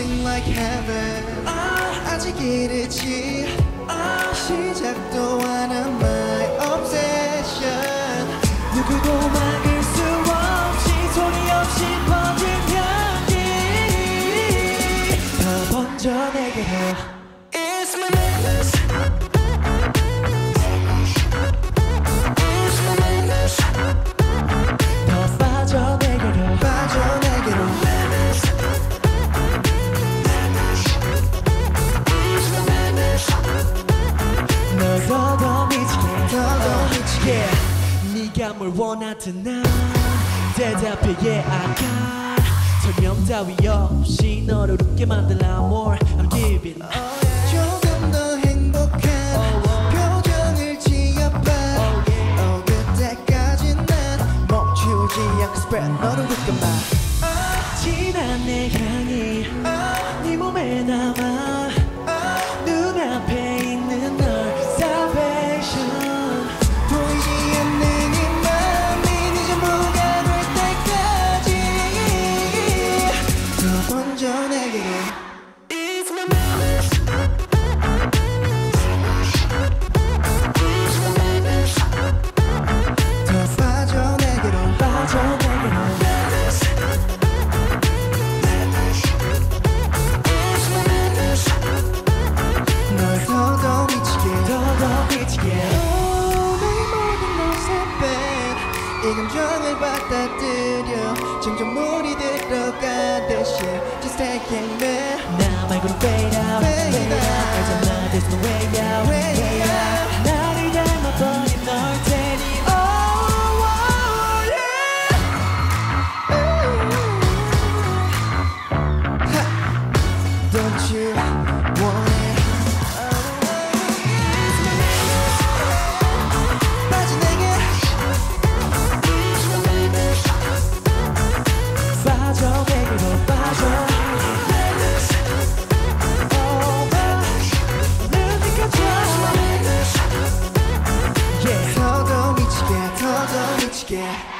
feeling like heaven 아직 이르지 시작도 안 한 my obsession 누구도 막을 수 없이 소리 없이 퍼진 향기 더 번져 내게로 It's my madness 네가 뭘 원하든 난 대답해 yeah I got 설명 따위 없이 너를 웃게 만들 amor. I'm giving 조금 더 행복한 표정을 지어봐. 어, 그때까지 난 멈추지 않고 spread 너를 웃겨봐. 진한 내향 이 감정을 받아들여 점점 물이 들어가듯이 Just taking me 나 말고는 fade out fade out 알잖아 there's no way out way out yeah.